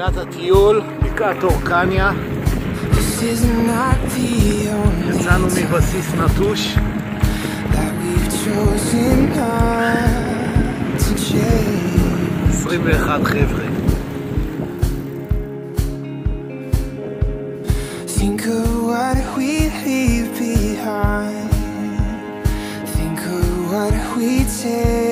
הטיול, בקעת אורקניה. יצאנו מבסיס נטוש. 21 חבר'ה. Think of what we leave behind. Think of what we take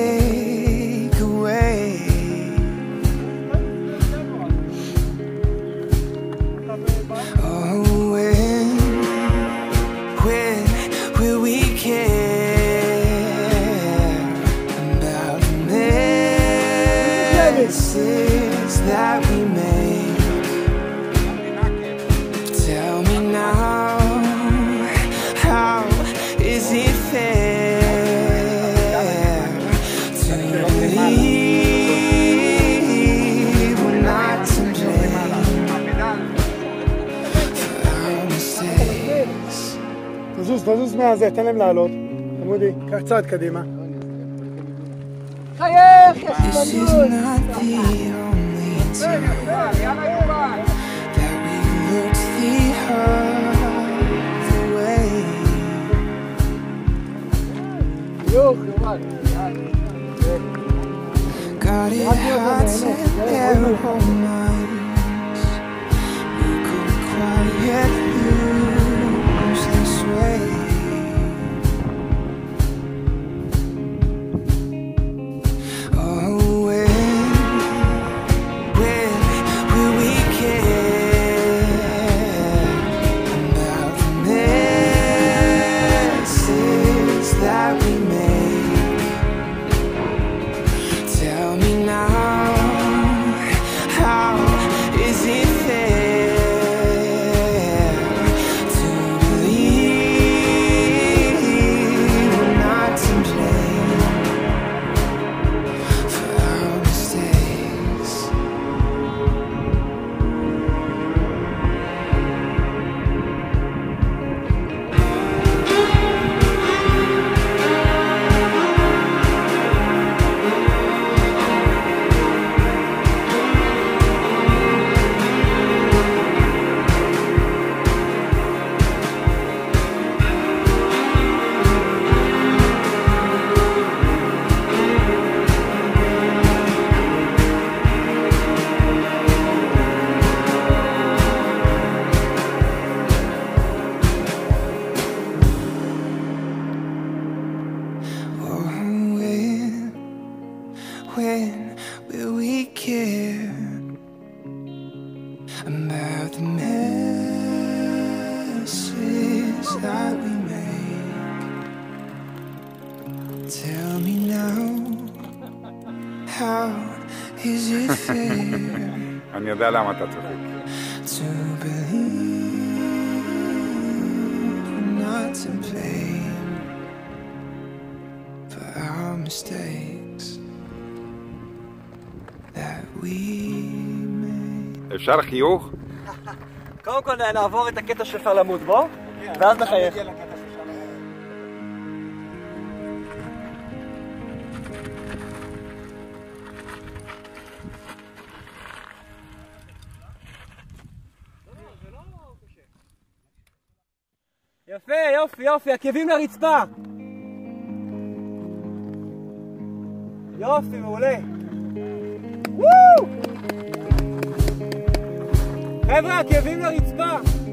Promises that we made. Tell me now, how is it fair to believe we're not to blame for our mistakes? تزوز تزوز 100 زي تنم لعلوت عمودي this is not the only time that we looked the other way. Got it hot and narrow nights. We could quiet care about the messes that we make? Tell me now, how is it fair? אני יודע למה אתה צוחק. to believe we're not to blame for our mistakes אפשר חיוך? קודם כל נעבור את הקטע שלך למות, בוא, ואז נחייך. יפה, יופי, יופי, עקבים לרצפה. יופי, מעולה. חבר'ה, עקבים לרצפה.